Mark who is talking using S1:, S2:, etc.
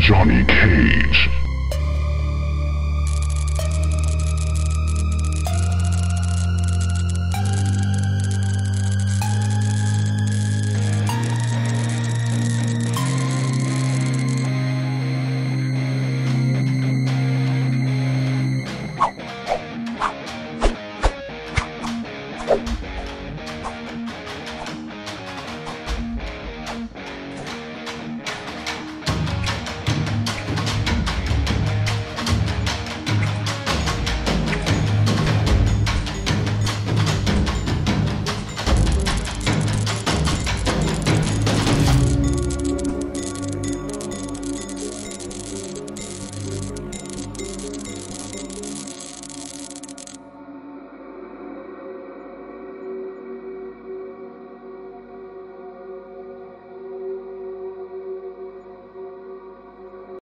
S1: Johnny Cage.